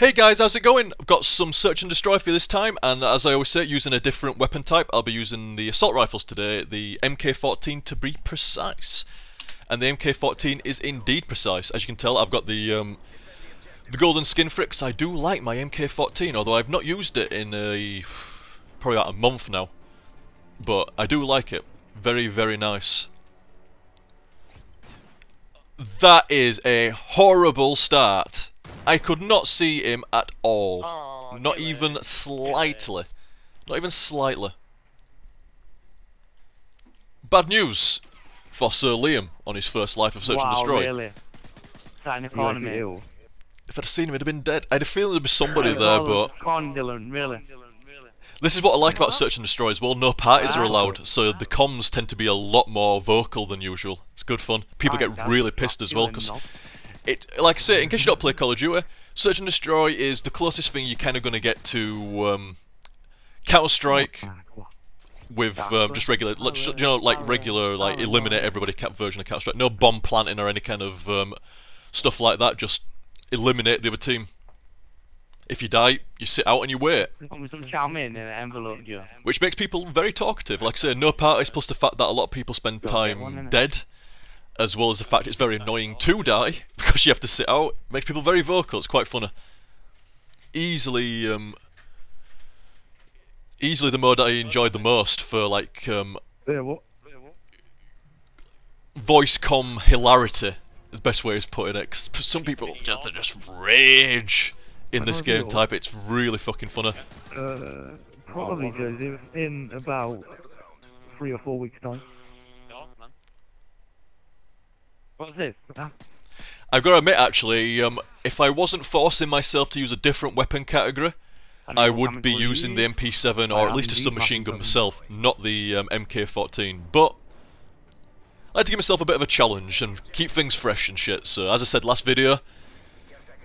Hey guys, how's it going? I've got some search and destroy for you this time, and as I always say, using a different weapon type. I'll be using the assault rifles today, the MK14 to be precise. And the MK14 is indeed precise. As you can tell, I've got the um, the golden skin for it, I do like my MK14, although I've not used it in a probably about a month now. But I do like it. Very, very nice. That is a horrible start. I could not see him at all. Oh, not get it. even slightly. Not even slightly. Bad news for Sir Liam on his first life of Search and wow, Destroy. really? Sat in the You corner, like it mate. ill? If I'd have seen him, he'd have been dead. I had a feeling there'd be somebody there, but Con Dylan, really. this is what I like about Search and Destroy as well. No parties are allowed, so the comms tend to be a lot more vocal than usual. It's good fun. People get really pissed as well because no. It, like I say, in case you don't play Call of Duty, Search and Destroy is the closest thing you're kind of going to get to um, Counter Strike with um, just regular, like, you know, like regular, like eliminate everybody cap version of Counter Strike. No bomb planting or any kind of um, stuff like that. Just eliminate the other team. If you die, you sit out and you wait, Got me some chow mein in an envelope, Joe. which makes people very talkative. Like I say, no parties, plus the fact that a lot of people spend time dead, as well as the fact it's very annoying to die because you have to sit out. Makes people very vocal. It's quite funny. Easily, um, easily the mode I enjoyed the most for like um, voice com hilarity. The best way is putting it. 'cause some people just they just rage in this game type. It's really fucking funny. Uh, probably Joseph in about three or four weeks' time. What's this? I've got to admit, actually, um, if I wasn't forcing myself to use a different weapon category, know I would be using the MP7 or at least a submachine gun myself, not the um, MK14. But I like to give myself a bit of a challenge and keep things fresh and shit. So, as I said last video,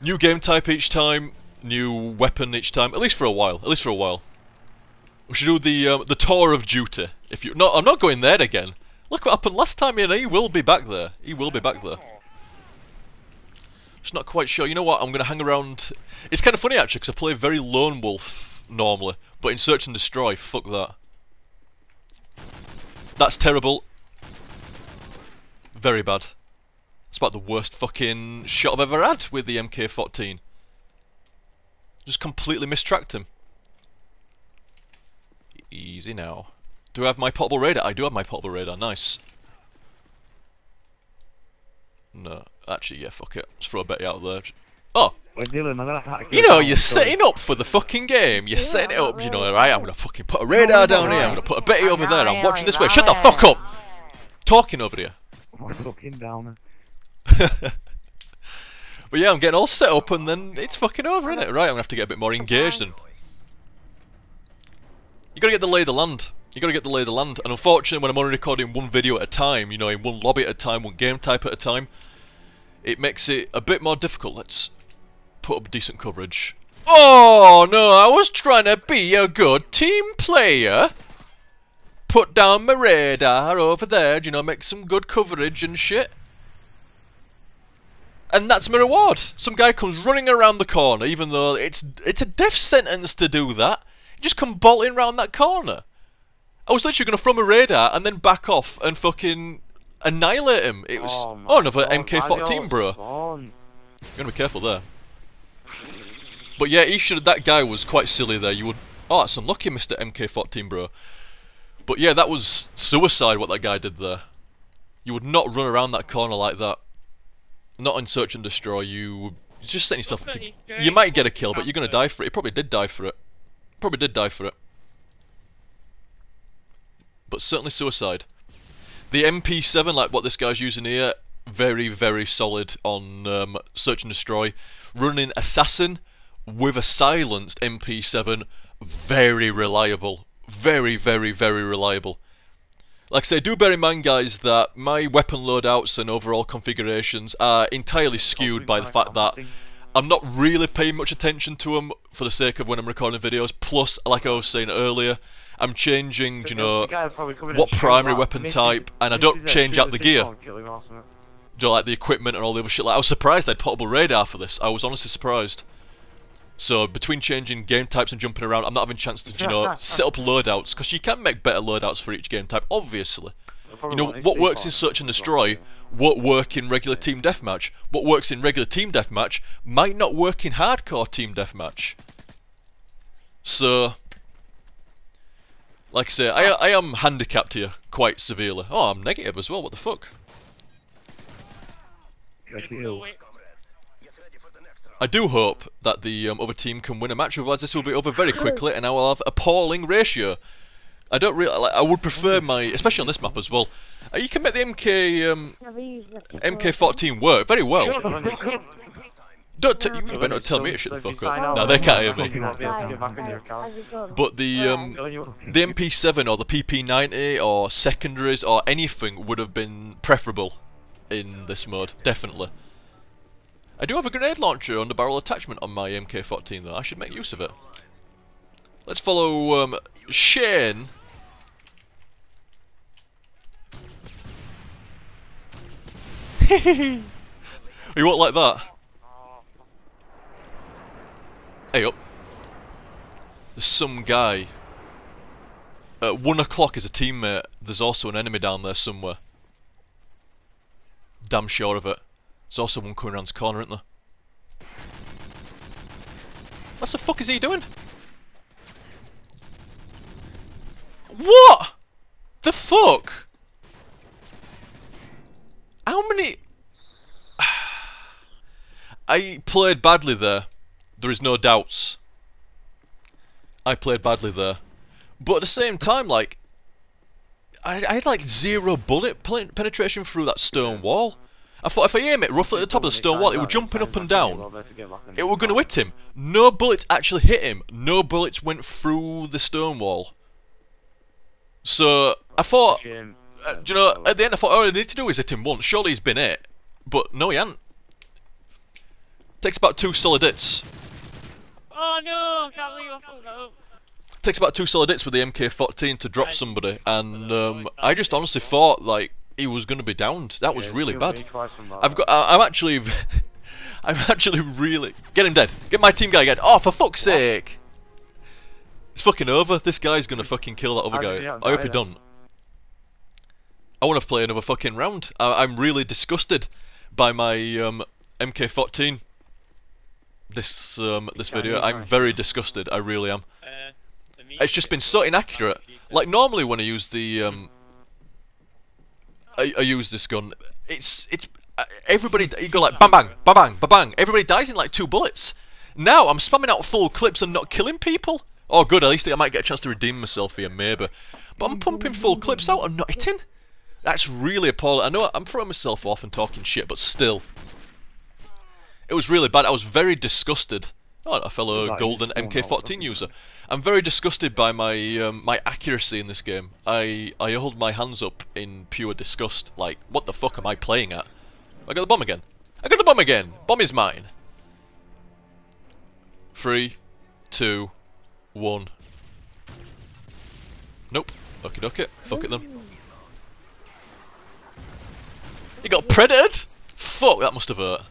new game type each time, new weapon each time, at least for a while. At least for a while. We should do the um, the tour of duty. If you no, I'm not going there again. Look what happened last time, and he will be back there. He will be back there. Just not quite sure. You know what? I'm going to hang around. It's kind of funny actually, because I play very lone wolf normally, but in Search and Destroy, fuck that. That's terrible. Very bad. It's about the worst fucking shot I've ever had with the MK14. Just completely mistracked him. Easy now. Do I have my portable radar? I do have my portable radar. Nice. No, actually, yeah, fuck it. Let's throw a Betty out there. Oh, Wait, Dylan, I'm gonna have to you know, you're setting up for the fucking game. You're setting it up, you know, right? I'm gonna fucking put a radar down here. I'm gonna put a Betty over there. I'm watching this way. Shut the fuck up! Talking over here. My fucking downer. But yeah, I'm getting all set up and then it's fucking over, isn't it? Right, I'm gonna have to get a bit more engaged and. You gotta get the lay of the land. You gotta get the lay of the land. And unfortunately, when I'm only recording one video at a time, you know, in one lobby at a time, one game type at a time, it makes it a bit more difficult. Let's put up decent coverage. Oh no, I was trying to be a good team player. Put down my radar over there, you know, make some good coverage and shit. And that's my reward. Some guy comes running around the corner, even though it's it's a death sentence to do that. You just come bolting round that corner. I was literally going to throw my radar and then back off and fucking annihilate him. It was Oh, my oh, another MK14, Mario, bro. son. Gotta be careful there. But yeah, he should. That guy was quite silly there. You would. Oh, that's unlucky, Mr. MK14, bro. But yeah, that was suicide. What that guy did there. You would not run around that corner like that. Not in search and destroy. You just setting yourself to. You might get a kill, but you're gonna die for it. He probably did die for it. Probably did die for it. But certainly suicide. The MP7, like what this guy's using here, very, very solid on um, search and destroy. Running assassin with a silenced MP7, very reliable. Very, very, very reliable. Like I say, do bear in mind, guys, that my weapon loadouts and overall configurations are entirely skewed by the fact that I'm not really paying much attention to them for the sake of when I'm recording videos. Plus, like I was saying earlier, I'm changing, you know, The guy's probably coming what primary weapon type, and I don't change out the gear. or you know, like the equipment and all the other shit. Like I was surprised they had portable radar for this. I was honestly surprised. So between changing game types and jumping around, I'm not having a chance to, you know, set up loadouts because you can make better loadouts for each game type, obviously. You know, what works in Search and Destroy won't work in regular Team Deathmatch. What works in regular Team Deathmatch might not work in hardcore Team Deathmatch. So, like I say, I, I am handicapped here quite severely. Oh, I'm negative as well, what the fuck? You're actually ill. I do hope that the um, other team can win a match, otherwise this will be over very quickly and I will have appalling ratio. I don't really, like, I would prefer my, especially on this map as well, uh, you can make the MK, um, MK14 work very well. Don't t- you better not tell me to shut the fuck up. No, they can't hear me. But the um, the MP7 or the PP90 or secondaries or anything would have been preferable in this mode, definitely. I do have a grenade launcher under barrel attachment on my MK14 though, I should make use of it. Let's follow um, Shane. you won't like that. Hey up. There's some guy. At one o'clock is a teammate. There's also an enemy down there somewhere. Damn sure of it. There's also one coming around the corner, isn't there? What the fuck is he doing? What? The fuck? How many... I played badly there. There is no doubts. I played badly there. But at the same time, like... I, I had like zero bullet penetration through that stone wall. I thought if I aim it roughly at the top of the stone wall, it was jumping up and down. It were going to hit him. No bullets actually hit him. No bullets went through the stone wall. So, I thought... Uh, do you know, at the end I thought, all I need to do is hit him once. Surely he's been hit. But no, he hasn't. Takes about two solid hits. Oh no, can't believe I fucked that up. Takes about two solid hits with the MK14 to drop somebody, and um, I just honestly thought like he was going to be downed. That was really bad. I've got. I, I'm actually. I'm actually really. Get him dead. Get my team guy dead. Oh, for fuck's sake! It's fucking over. This guy's gonna fucking kill that other guy. I hope he then? don't. I want to play another fucking round. I, I'm really disgusted by my um, MK14. This um, this video. I'm very disgusted. I really am. Uh, the It's just been so inaccurate. Like normally when I use the um, I, I use this gun, it's it's uh, everybody. You go like bang bang bang bang bang bang. Everybody dies in like two bullets. Now I'm spamming out full clips and not killing people. Oh good, at least I might get a chance to redeem myself here, maybe. But I'm pumping full clips out and not hitting. That's really appalling. I know I'm throwing myself off and talking shit, but still. It was really bad. I was very disgusted. Oh, a fellow golden oh, MK14 user. I'm very disgusted by my um, my accuracy in this game. I I hold my hands up in pure disgust. Like, what the fuck am I playing at? I got the bomb again. I got the bomb again. Bomb is mine. Three, two, one. Nope. Okay, doke. Fuck it then. He got predated. Fuck, that must have hurt.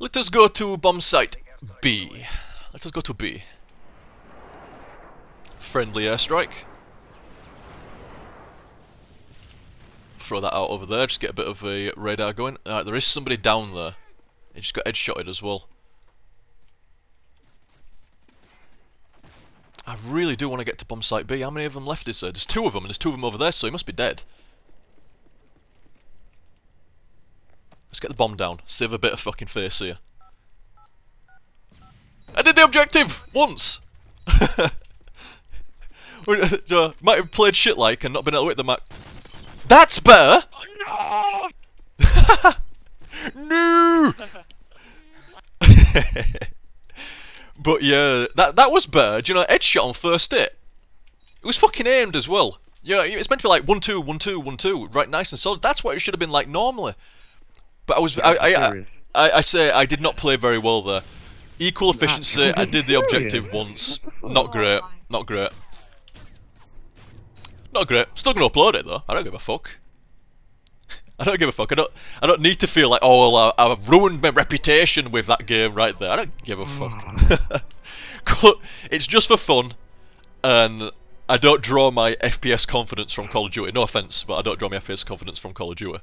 Let us go to bomb site B. Let us go to B. Friendly airstrike. Throw that out over there, just get a bit of a radar going. Alright, there is somebody down there. He just got headshotted as well. I really do want to get to bomb site B. How many of them left is there? There's two of them, and there's two of them over there, so he must be dead. Let's get the bomb down. Save a bit of fucking face here. I did the objective! Once! Uh, Might have played shit like and not been able to hit the mark. That's better! no! no! but yeah, that that was better. Do you know, edge shot on first hit. It was fucking aimed as well. Yeah, it's meant to be like one two, one two, one two, right, nice and solid. That's what it should have been like normally. But I was, I, I, I. I, say I did not play very well there. Equal efficiency. I did the objective once. Not great. Not great. Not great. Still gonna upload it though. I don't give a fuck. I don't give a fuck. I don't. I don't need to feel like, oh, well, I, I've ruined my reputation with that game right there. I don't give a fuck. It's just for fun, and I don't draw my FPS confidence from Call of Duty. No offense, but I don't draw my FPS confidence from Call of Duty.